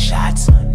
shots.